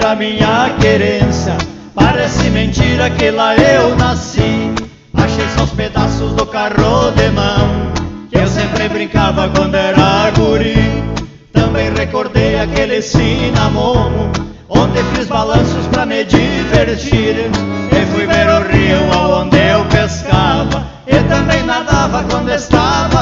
da minha querência. Parece mentira que lá eu nasci. Achei só os pedaços do carro de mão. Que eu sempre brincava quando era guri. Também recordei aquele cinamomo. Onde fiz balanços pra me divertir. E fui ver o rio onde eu pescava. E também nadava quando estava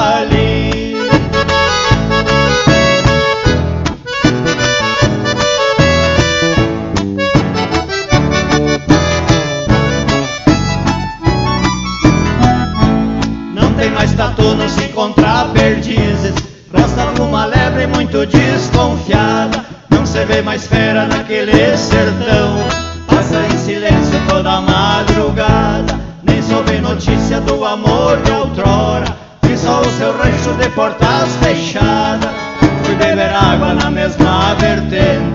Mais tatu, não se encontra perdizes. Resta alguma lebre muito desconfiada. Não se vê mais fera naquele sertão. Passa em silêncio toda madrugada. Nem soube notícia do amor de outrora. Vi só o seu rancho de portas fechadas. Fui beber água na mesma vertente.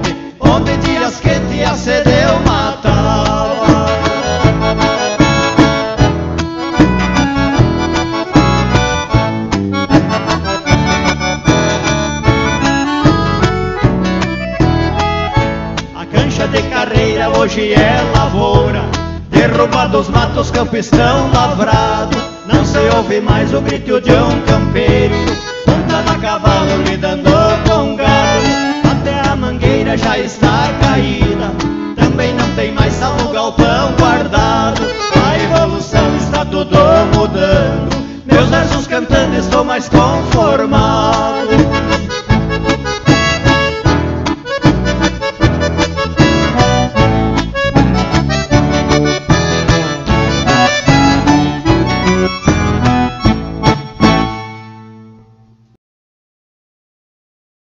Hoje é lavoura. Derrubados matos, campo estão lavrados. Não se ouve mais o grito de um campeiro. Monta na cavalo lidando com gado. Até a mangueira já está caída. Também não tem mais sal no galpão guardado. A evolução está tudo mudando. Meus versos cantando, estou mais conformado.